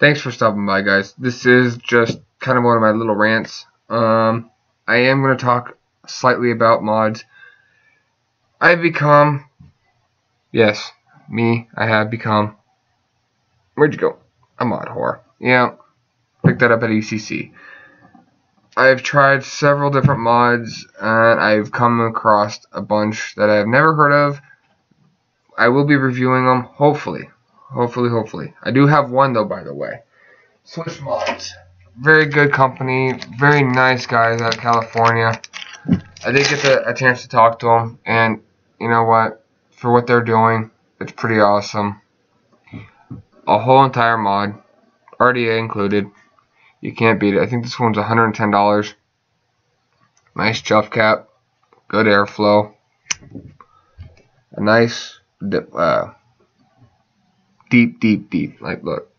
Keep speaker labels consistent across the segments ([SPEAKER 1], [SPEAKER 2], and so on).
[SPEAKER 1] thanks for stopping by, guys. This is just kind of one of my little rants. Um, I am going to talk slightly about mods. I've become, yes, me, I have become, where'd you go? A mod whore. Yeah, picked that up at ECC. I've tried several different mods, and I've come across a bunch that I've never heard of. I will be reviewing them, hopefully. Hopefully, hopefully. I do have one, though, by the way. Switch Mods. Very good company. Very nice guys out of California. I did get the, a chance to talk to them, and you know what? For what they're doing, it's pretty awesome. A whole entire mod, RDA included. You can't beat it. I think this one's $110. Nice chuff cap. Good airflow. A nice uh, deep, deep, deep. Like, look.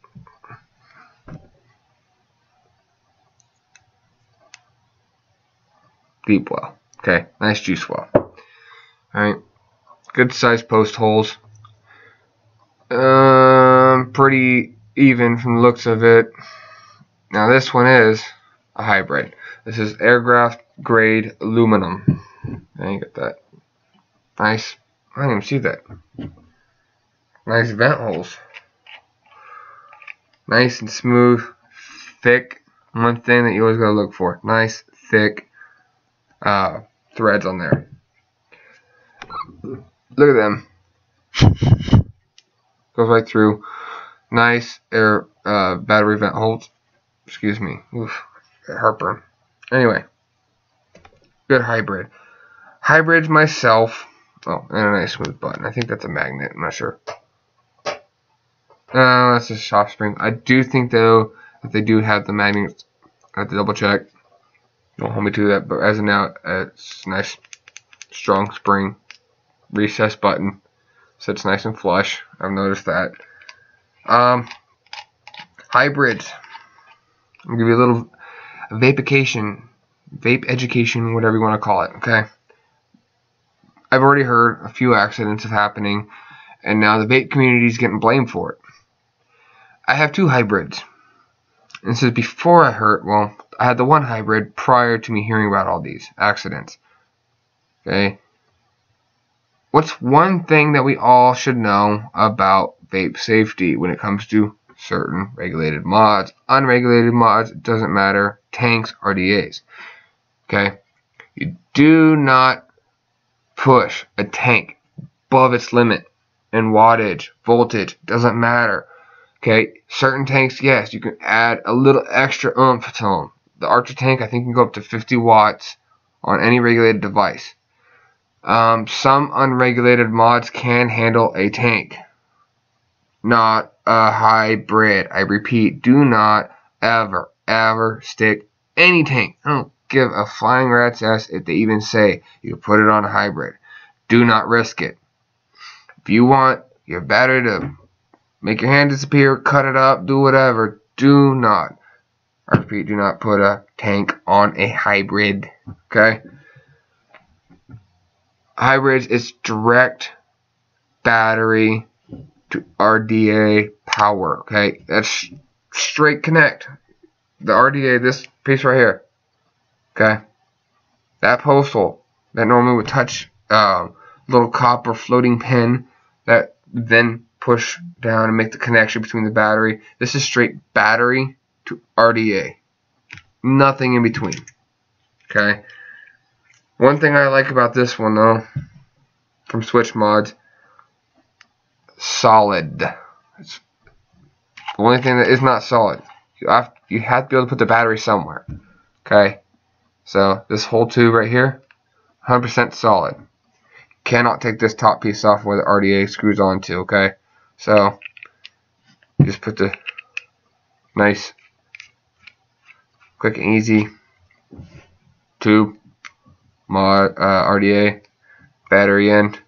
[SPEAKER 1] Deep well. Okay, nice juice well. Alright. Good sized post holes. Um, pretty even from the looks of it. Now this one is a hybrid. This is aircraft grade aluminum. I you get that. Nice. I didn't even see that. Nice vent holes. Nice and smooth, thick. One thing that you always gotta look for. Nice, thick uh, threads on there. Look at them. Goes right through. Nice air uh, battery vent holes. Excuse me. Oof. Heartburn. Anyway. Good hybrid. Hybrids myself. Oh, and a nice smooth button. I think that's a magnet. I'm not sure. Uh, that's a soft spring. I do think though that they do have the magnets. I have to double check. Don't hold me to that, but as of now, it's nice, strong spring, recess button, so it's nice and flush. I've noticed that. Um, hybrids. I'll give you a little vapication, vape education, whatever you want to call it. Okay. I've already heard a few accidents of happening, and now the vape community is getting blamed for it. I have two hybrids. This is before I hurt, well, I had the one hybrid prior to me hearing about all these accidents. Okay. What's one thing that we all should know about vape safety when it comes to certain regulated mods? Unregulated mods, it doesn't matter. Tanks, RDAs. Okay. You do not push a tank above its limit in wattage, voltage, doesn't matter. Okay, certain tanks, yes, you can add a little extra oomph to them. The Archer tank, I think, can go up to 50 watts on any regulated device. Um, some unregulated mods can handle a tank, not a hybrid. I repeat, do not ever, ever stick any tank. I don't give a flying rat's ass if they even say you put it on a hybrid. Do not risk it. If you want your battery to Make your hand disappear, cut it up, do whatever. Do not, I repeat, do not put a tank on a hybrid. Okay? Hybrids is direct battery to RDA power. Okay? That's straight connect. The RDA, this piece right here. Okay? That postal that normally would touch a uh, little copper floating pin that then push down and make the connection between the battery. This is straight battery to RDA. Nothing in between. Okay. One thing I like about this one though, from Switch Mods, solid. It's the only thing that is not solid. You have you have to be able to put the battery somewhere. Okay. So this whole tube right here, 100% solid. Cannot take this top piece off where the RDA screws onto. Okay. So just put the nice, quick and easy tube, mod, uh, RDA, battery end.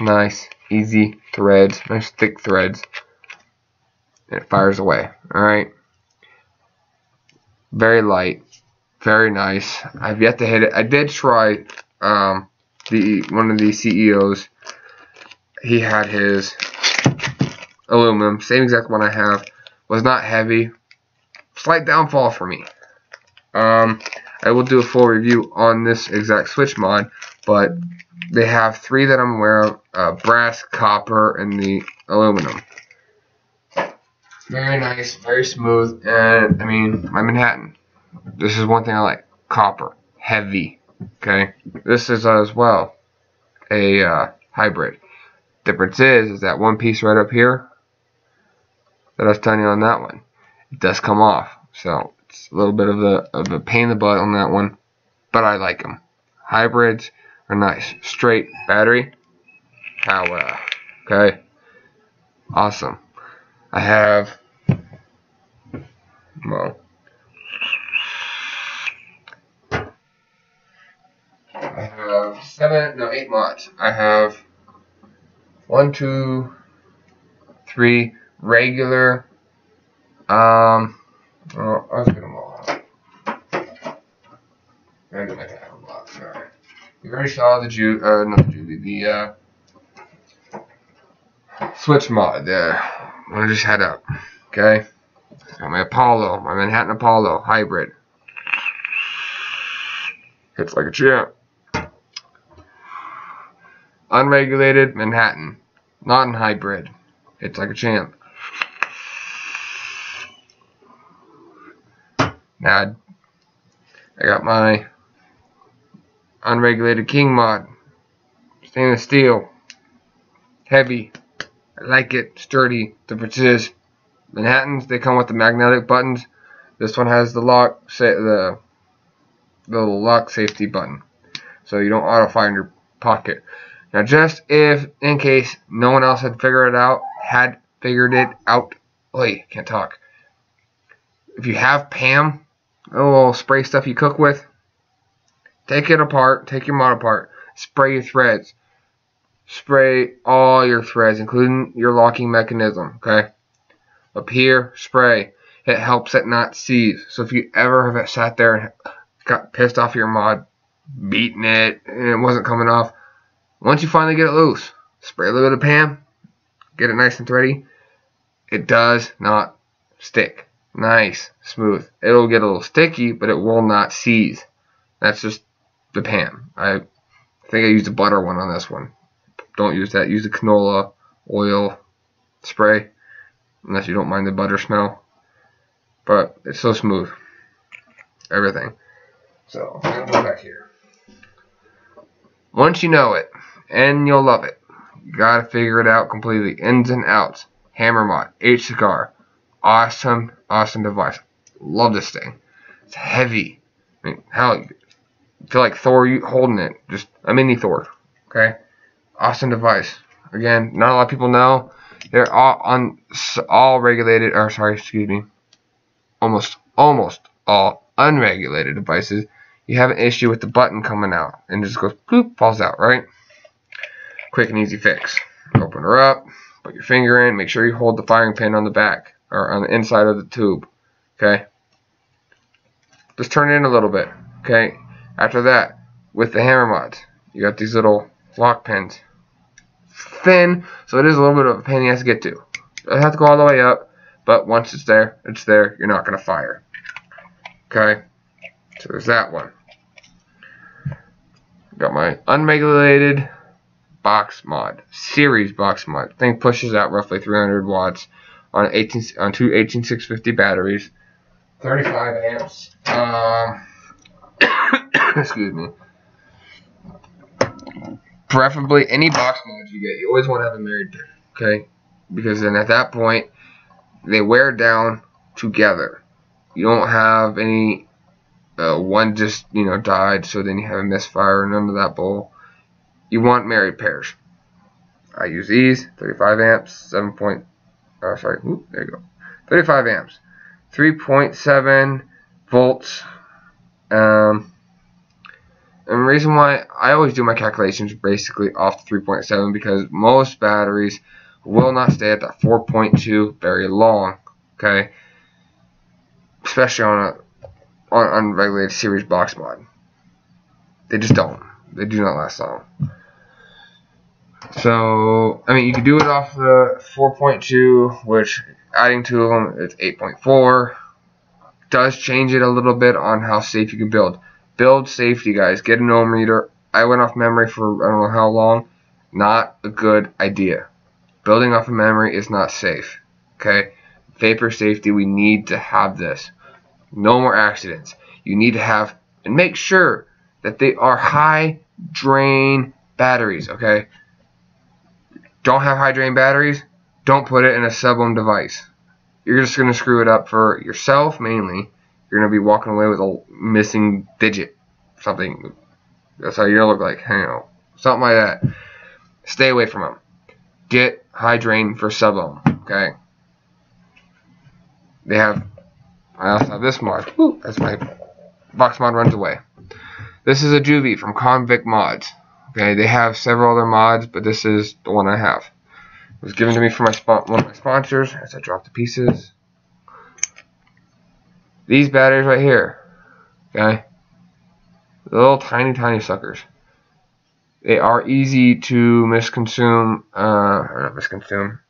[SPEAKER 1] Nice, easy threads, nice thick threads. And it fires away. Alright. Very light. Very nice. I've yet to hit it. I did try um, the one of the CEOs he had his aluminum, same exact one I have. Was not heavy. Slight downfall for me. Um, I will do a full review on this exact switch mod, but they have three that I'm aware of, uh, brass, copper, and the aluminum. Very nice, very smooth, and I mean, my Manhattan. This is one thing I like. Copper. Heavy. Okay? This is uh, as well a uh, hybrid. Difference is, is that one piece right up here that I was telling you on that one. It does come off. So, it's a little bit of a, of a pain in the butt on that one. But I like them. Hybrids are nice. Straight battery. Power. Okay? Awesome. I have, well, I have seven, no, eight mods. I have one, two, three regular, um, oh, I was gonna all. I didn't make a block, sorry. We already saw the Ju, uh, not the the, uh, Switch mod there. I just head up. Okay. Got my Apollo, my Manhattan Apollo hybrid. Hits like a champ. Unregulated Manhattan. Non hybrid. It's like a champ. Now I got my unregulated King mod. Stainless steel. Heavy. I like it. Sturdy. Difference is Manhattans, they come with the magnetic buttons. This one has the lock, say, the, the lock safety button. So you don't auto fire in your pocket. Now just if, in case no one else had figured it out, had figured it out, oh, wait, can't talk. If you have PAM, a little spray stuff you cook with, take it apart, take your mod apart, spray your threads spray all your threads, including your locking mechanism, okay? Up here, spray. It helps it not seize. So if you ever have sat there and got pissed off your mod, beating it, and it wasn't coming off, once you finally get it loose, spray a little bit of PAM, get it nice and thready. It does not stick. Nice, smooth. It'll get a little sticky, but it will not seize. That's just the PAM. I think I used a butter one on this one don't use that. Use the canola oil spray, unless you don't mind the butter smell. But it's so smooth. Everything. So, I'm going to go back here. Once you know it, and you'll love it, you gotta figure it out completely. Ins and outs. Hammer mod. H cigar. Awesome, awesome device. Love this thing. It's heavy. I mean, hell, feel like Thor holding it. Just a mini Thor. Okay? awesome device. Again, not a lot of people know. They're all on all regulated, or sorry, excuse me, almost almost all unregulated devices. You have an issue with the button coming out, and it just goes bloop, falls out, right? Quick and easy fix. Open her up, put your finger in, make sure you hold the firing pin on the back or on the inside of the tube. Okay. Just turn it in a little bit. Okay. After that, with the hammer mods, you got these little lock pins thin, so it is a little bit of a pain you have to get to. I have to go all the way up, but once it's there, it's there. You're not going to fire. Okay, so there's that one. Got my unregulated box mod, series box mod. Thing pushes out roughly 300 watts on 18 on two 18650 batteries, 35 amps. Um, excuse me preferably any box mods you get, you always want to have a married pair, okay? Because then at that point, they wear down together. You don't have any, uh, one just, you know, died, so then you have a misfire, none of that bull. You want married pairs. I use these, 35 amps, 7 point, oh, sorry, Ooh, there you go. 35 amps, 3.7 volts, um, and the reason why I always do my calculations basically off the 3.7 because most batteries will not stay at that 4.2 very long. Okay, especially on a on unregulated series box mod. They just don't. They do not last long. So, I mean, you can do it off the 4.2, which adding two of them, it's 8.4. Does change it a little bit on how safe you can build. Build safety, guys. Get an ohm reader. I went off memory for I don't know how long. Not a good idea. Building off of memory is not safe. Okay? Vapor safety, we need to have this. No more accidents. You need to have, and make sure that they are high drain batteries, okay? Don't have high drain batteries, don't put it in a sub ohm device. You're just going to screw it up for yourself mainly. You're going to be walking away with a missing digit. Something. That's how you're going to look like. You know, something like that. Stay away from them. Get high drain for sub ohm. Okay. They have. I also have this mod. Ooh, that's my box mod runs away. This is a Juvie from Convict Mods. Okay, they have several other mods, but this is the one I have. It was given to me from my one of my sponsors as I dropped the pieces. These batteries right here, okay, little tiny, tiny suckers. They are easy to misconsume, uh, or not misconsume.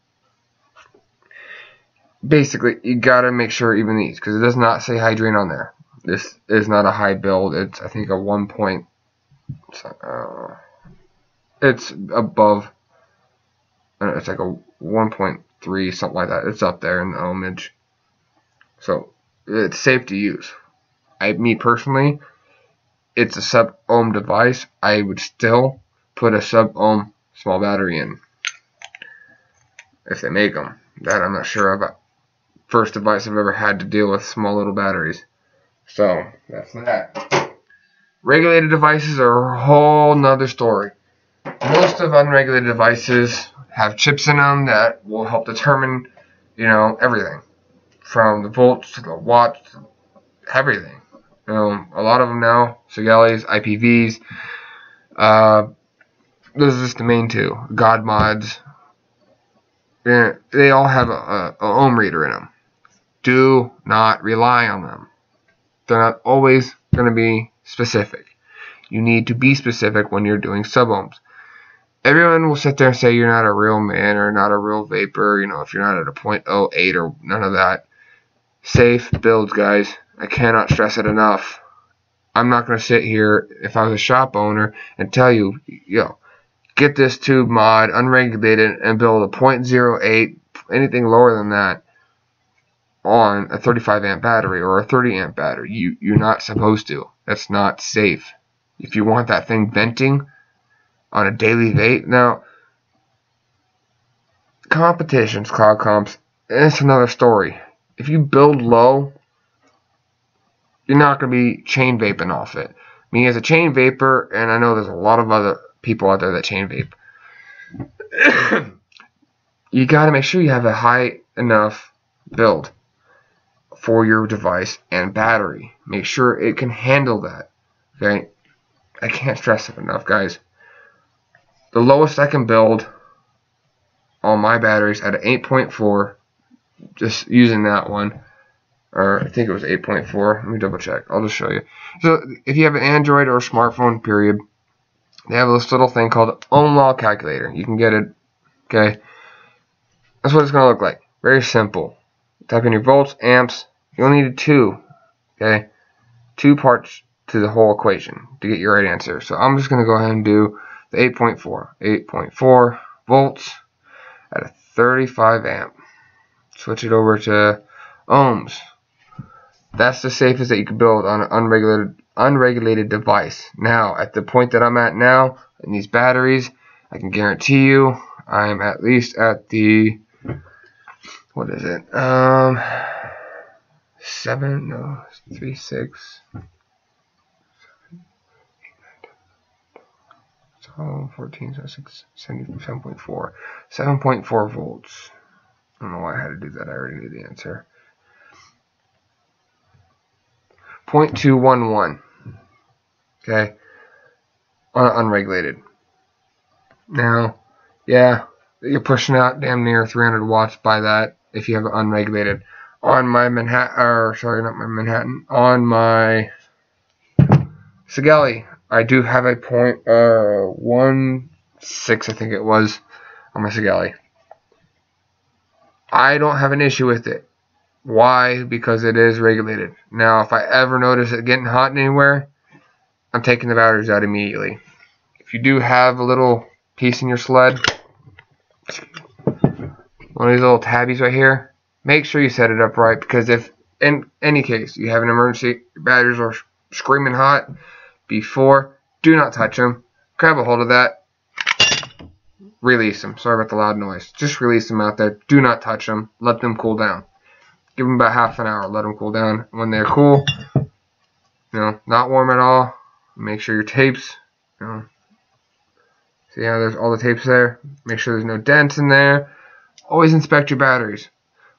[SPEAKER 1] Basically, you gotta make sure even these, because it does not say drain on there. This is not a high build. It's I think a one point. Uh, it's above. Uh, it's like a 1.3 something like that. It's up there in the ohmage. So it's safe to use. I me personally, it's a sub ohm device. I would still put a sub ohm small battery in if they make them. That I'm not sure about. First device I've ever had to deal with small little batteries. So that's that. Regulated devices are a whole nother story. Most of unregulated devices have chips in them that will help determine, you know, everything. From the volts to the watts, everything. Know, a lot of them now, Sigeleis, IPVs, uh, those are just the main two. God mods. They all have a, a, a ohm reader in them. Do not rely on them. They're not always going to be specific. You need to be specific when you're doing sub-ohms. Everyone will sit there and say you're not a real man or not a real vapor, you know, if you're not at a 0.08 or none of that. Safe builds, guys. I cannot stress it enough. I'm not going to sit here, if I was a shop owner, and tell you, yo, get this tube mod unregulated and build a 0.08, anything lower than that, on a 35 amp battery or a 30 amp battery. You, you're not supposed to. That's not safe. If you want that thing venting on a daily vape, now, competitions, cloud comps, it's another story. If you build low, you're not going to be chain vaping off it. Me as a chain vapor, and I know there's a lot of other people out there that chain vape. you got to make sure you have a high enough build for your device and battery. Make sure it can handle that. Okay? I can't stress it enough, guys. The lowest I can build on my batteries at 8.4, just using that one, or I think it was 8.4. Let me double check. I'll just show you. So if you have an Android or a smartphone, period, they have this little thing called ohm law calculator. You can get it. Okay, that's what it's going to look like. Very simple. Type in your volts, amps. You'll need two. Okay, two parts to the whole equation to get your right answer. So I'm just going to go ahead and do the 8.4. 8.4 volts at a 35 amp. Switch it over to ohms. That's the safest that you can build on an unregulated unregulated device. Now, at the point that I'm at now in these batteries, I can guarantee you I'm at least at the what is it? Um, seven, no, three, six, seven, 14, so 6, 7.4. 7.4 volts. I don't know why I had to do that. I already knew the answer. 0.211. Okay? On unregulated. Now, yeah, you're pushing out damn near 300 watts by that if you have unregulated. On my Manhattan, or sorry, not my Manhattan, on my Sigelei, I do have a point, uh, one six, I think it was, on my Sigelei. I don't have an issue with it. Why? Because it is regulated. Now, if I ever notice it getting hot anywhere, I'm taking the batteries out immediately. If you do have a little piece in your sled, one of these little tabbies right here, make sure you set it up right because if in any case you have an emergency, your batteries are screaming hot before, do not touch them. Grab a hold of that, release them. Sorry about the loud noise. Just release them out there. Do not touch them. Let them cool down. Give them about half an hour. Let them cool down. When they're cool, you know, not warm at all, make sure your tapes, you know, see how there's all the tapes there. Make sure there's no dents in there. Always inspect your batteries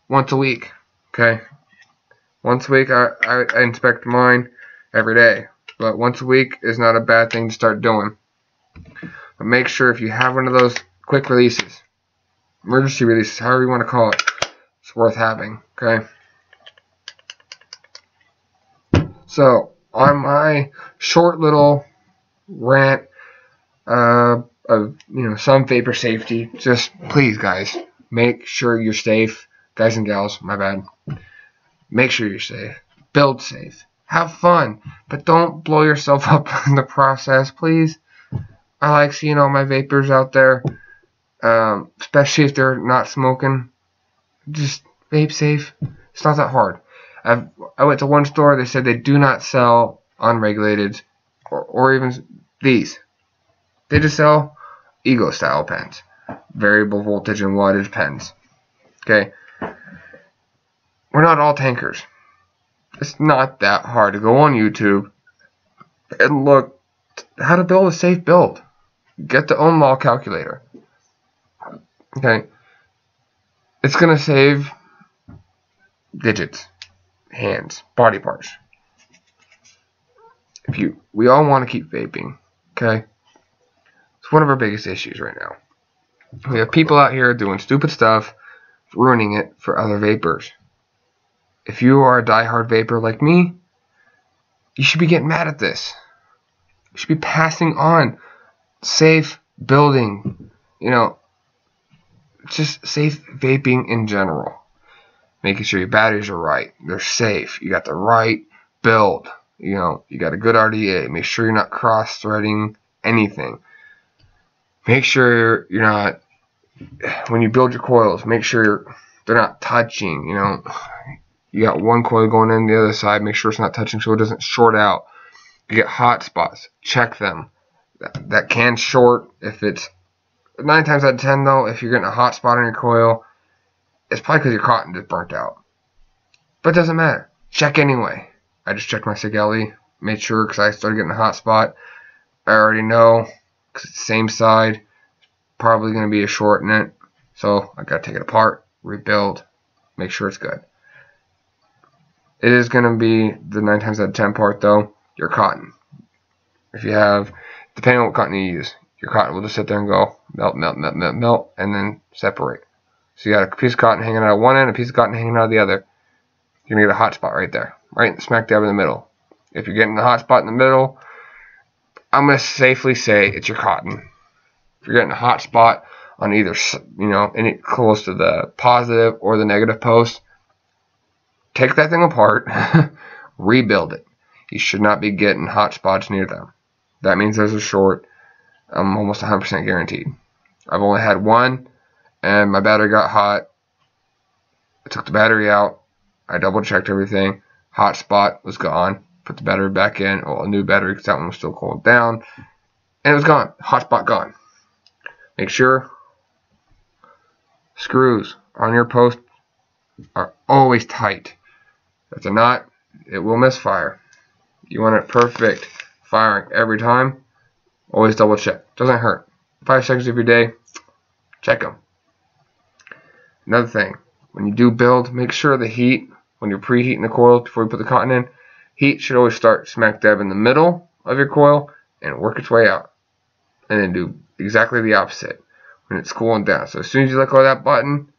[SPEAKER 1] once a week. Okay. Once a week, I, I, I inspect mine every day. But once a week is not a bad thing to start doing. But make sure if you have one of those quick releases, emergency releases, however you want to call it, it's worth having. Okay. So on my short little rant uh, of you know some vapor safety, just please guys make sure you're safe, guys and gals. My bad. Make sure you're safe. Build safe. Have fun, but don't blow yourself up in the process, please. I like seeing all my vapors out there, um, especially if they're not smoking. Just vape safe. It's not that hard. I've, I went to one store. They said they do not sell unregulated or, or even these. They just sell Ego style pens, variable voltage and wattage pens. Okay, we're not all tankers. It's not that hard to go on YouTube and look how to build a safe build. Get the ohm law calculator. Okay. It's going to save digits, hands, body parts. If you we all want to keep vaping, okay? It's one of our biggest issues right now. We have people out here doing stupid stuff, ruining it for other vapors. If you are a die-hard vapor like me, you should be getting mad at this. You should be passing on safe building, you know, just safe vaping in general. Making sure your batteries are right, they're safe, you got the right build, you know, you got a good RDA. Make sure you're not cross-threading anything. Make sure you're not when you build your coils, make sure they're not touching, you know. You got one coil going in the other side, make sure it's not touching so it doesn't short out. You get hot spots, check them. That, that can short. If it's nine times out of ten though if you're getting a hot spot on your coil it's probably because your cotton just burnt out. But it doesn't matter. Check anyway. I just checked my Sigelei made sure because I started getting a hot spot. I already know because it's the same side. Probably going to be a short in it so I got to take it apart rebuild make sure it's good it is going to be the 9 times out of 10 part though your cotton if you have depending on what cotton you use. Your cotton will just sit there and go melt, melt, melt, melt, melt, and then separate. So you got a piece of cotton hanging out of one end, a piece of cotton hanging out of the other. You're gonna get a hot spot right there, right smack dab in the middle. If you're getting the hot spot in the middle, I'm gonna safely say it's your cotton. If you're getting a hot spot on either, you know, any close to the positive or the negative post, take that thing apart, rebuild it. You should not be getting hot spots near them. That means there's a short. I'm almost 100% guaranteed. I've only had one, and my battery got hot. I took the battery out. I double checked everything. Hot spot was gone. Put the battery back in. Well, a new battery because that one was still cooled down. And it was gone. Hot spot gone. Make sure screws on your post are always tight. If they're not, it will misfire. You want it perfect firing every time, always double check. Doesn't hurt. Five seconds of your day, check them. Another thing, when you do build, make sure the heat, when you're preheating the coil before you put the cotton in, heat should always start smack dab in the middle of your coil and work its way out. And then do exactly the opposite when it's cooling down. So as soon as you let go of that button,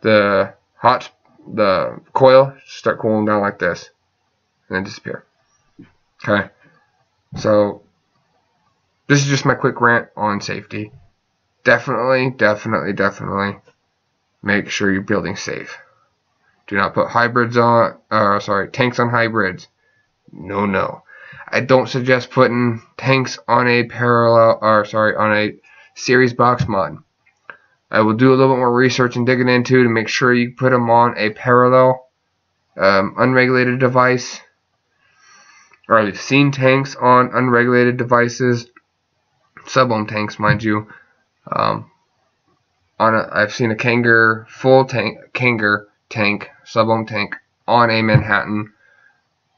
[SPEAKER 1] the hot the coil start cooling down like this and then disappear. Okay. So this is just my quick rant on safety. Definitely, definitely, definitely make sure you're building safe. Do not put hybrids on, uh, sorry, tanks on hybrids. No, no. I don't suggest putting tanks on a parallel, or sorry, on a series box mod. I will do a little bit more research and digging into to make sure you put them on a parallel, um, unregulated device. Or I've seen tanks on unregulated devices, sub-ohm tanks, mind you. Um, on a, I've seen a Kanger full tank, Kanger tank, sub-ohm tank on a Manhattan.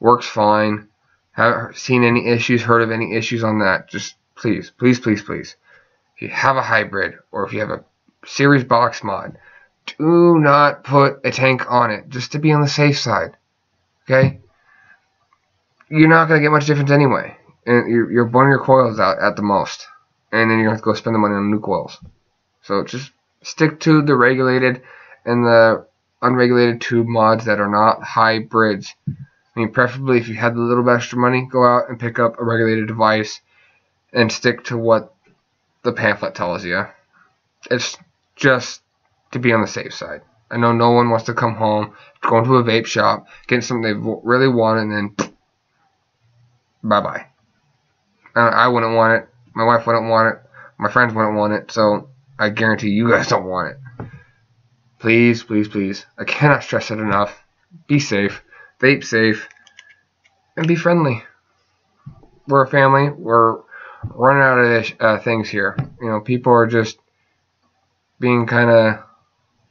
[SPEAKER 1] Works fine. Haven't seen any issues, heard of any issues on that. Just please, please, please, please. If you have a hybrid or if you have a series box mod, do not put a tank on it just to be on the safe side. Okay? You're not going to get much difference anyway. And you're, you're burning your coils out at the most. And then you're going to have to go spend the money on new coils. So just stick to the regulated and the unregulated tube mods that are not hybrids. I mean, preferably if you had a little bit extra money, go out and pick up a regulated device and stick to what the pamphlet tells you. It's just to be on the safe side. I know no one wants to come home, go into a vape shop, get something they really want, and then bye bye. I wouldn't want it. My wife wouldn't want it. My friends wouldn't want it. So I guarantee you guys don't want it. Please, please, please. I cannot stress it enough. Be safe. Vape safe. And be friendly. We're a family. We're running out of uh, things here. You know, people are just being kind of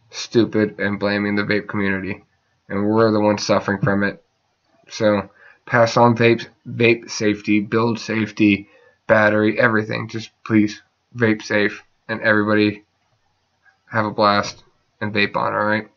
[SPEAKER 1] stupid and blaming the vape community. And we're the ones suffering from it. So, pass on vape, vape safety, build safety, battery, everything. Just please, vape safe and everybody have a blast and vape on, alright?